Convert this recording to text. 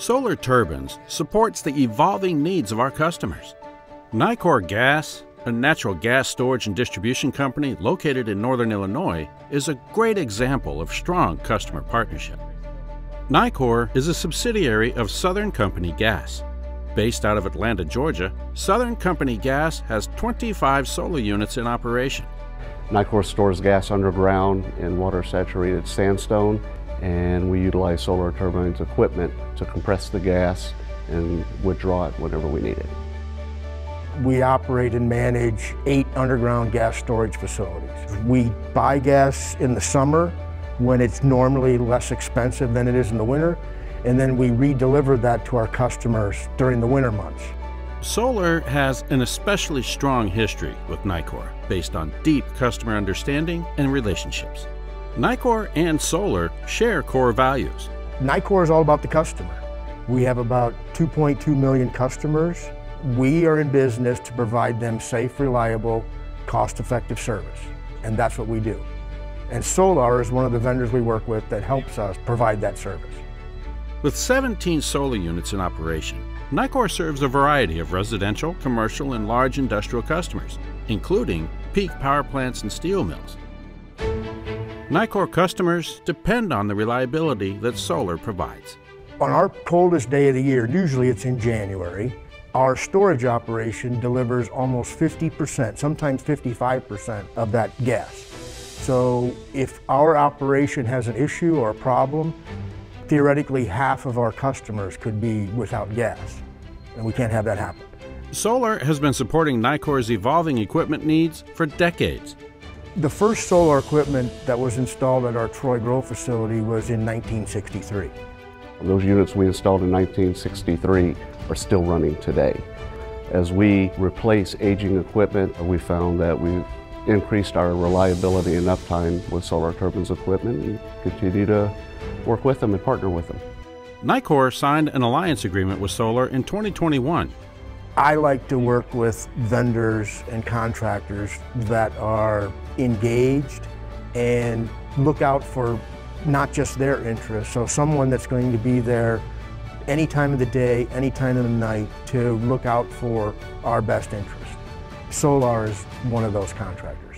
Solar Turbines supports the evolving needs of our customers. Nicor Gas, a natural gas storage and distribution company located in northern Illinois, is a great example of strong customer partnership. Nicor is a subsidiary of Southern Company Gas. Based out of Atlanta, Georgia, Southern Company Gas has 25 solar units in operation. Nicor stores gas underground in water saturated sandstone and we utilize Solar Turbines equipment to compress the gas and withdraw it whenever we need it. We operate and manage eight underground gas storage facilities. We buy gas in the summer when it's normally less expensive than it is in the winter, and then we redeliver that to our customers during the winter months. Solar has an especially strong history with Nicor based on deep customer understanding and relationships. Nicor and Solar share core values. Nicor is all about the customer. We have about 2.2 million customers. We are in business to provide them safe, reliable, cost-effective service, and that's what we do. And Solar is one of the vendors we work with that helps us provide that service. With 17 solar units in operation, Nicor serves a variety of residential, commercial, and large industrial customers, including peak power plants and steel mills. Nicor customers depend on the reliability that solar provides. On our coldest day of the year, usually it's in January, our storage operation delivers almost 50%, sometimes 55% of that gas. So if our operation has an issue or a problem, theoretically half of our customers could be without gas, and we can't have that happen. Solar has been supporting Nicor's evolving equipment needs for decades. The first solar equipment that was installed at our Troy Grove facility was in 1963. Those units we installed in 1963 are still running today. As we replace aging equipment, we found that we've increased our reliability and uptime with Solar Turbines equipment and continue to work with them and partner with them. Nicor signed an alliance agreement with Solar in 2021 I like to work with vendors and contractors that are engaged and look out for not just their interests. So someone that's going to be there any time of the day, any time of the night to look out for our best interest. Solar is one of those contractors.